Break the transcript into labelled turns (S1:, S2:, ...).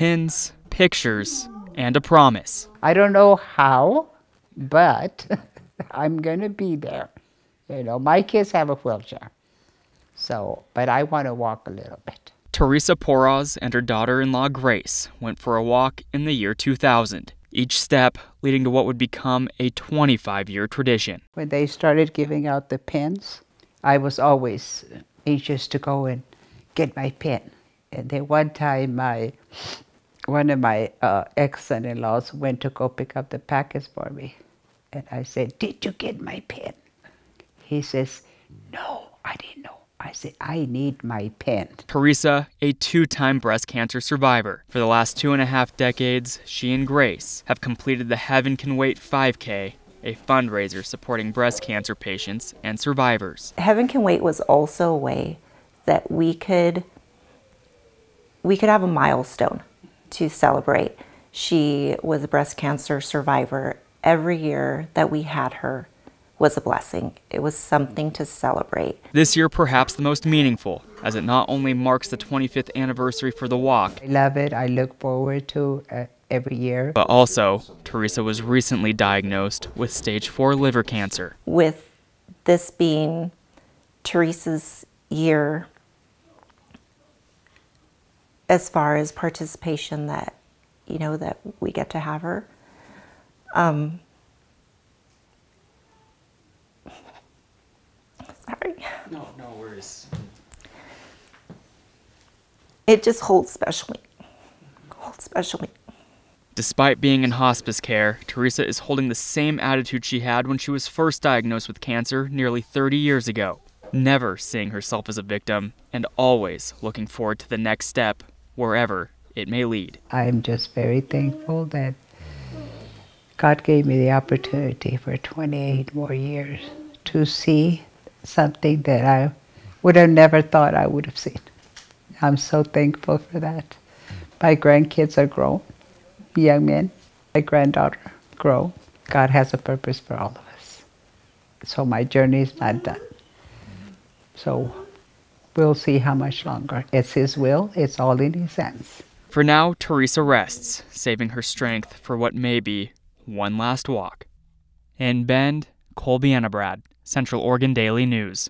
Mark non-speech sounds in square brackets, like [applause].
S1: pins, pictures, and a promise.
S2: I don't know how, but [laughs] I'm going to be there. You know, my kids have a wheelchair. So, but I want to walk a little bit.
S1: Teresa Porraz and her daughter in law Grace went for a walk in the year 2000, each step leading to what would become a 25 year tradition.
S2: When they started giving out the pins, I was always anxious to go and get my pin. And then one time, my one of my uh, ex son in laws went to go pick up the package for me. And I said, Did you get my pen? He says, No, I didn't know. I said, I need my pen.
S1: Teresa, a two time breast cancer survivor. For the last two and a half decades, she and Grace have completed the Heaven Can Wait 5K, a fundraiser supporting breast cancer patients and survivors.
S3: Heaven Can Wait was also a way that we could we could have a milestone to celebrate. She was a breast cancer survivor. Every year that we had her, was a blessing. It was something to celebrate.
S1: This year, perhaps the most meaningful, as it not only marks the 25th anniversary for the walk.
S2: I love it. I look forward to uh, every year.
S1: But also, Teresa was recently diagnosed with stage 4 liver cancer.
S3: With this being Teresa's year as far as participation that you know that we get to have her um, [laughs] Sorry.
S1: No, no worries.
S3: It just holds special Holds special
S1: Despite being in hospice care, Teresa is holding the same attitude she had when she was first diagnosed with cancer nearly 30 years ago. Never seeing herself as a victim, and always looking forward to the next step, wherever it may lead.
S2: I'm just very thankful that God gave me the opportunity for 28 more years to see something that I would have never thought I would have seen. I'm so thankful for that. My grandkids are grown, young men. My granddaughter grow. God has a purpose for all of us. So my journey is not done. So we'll see how much longer. It's His will. It's all in His hands.
S1: For now, Teresa rests, saving her strength for what may be one last walk. In Bend, Colby Anabrad. Central Oregon Daily News.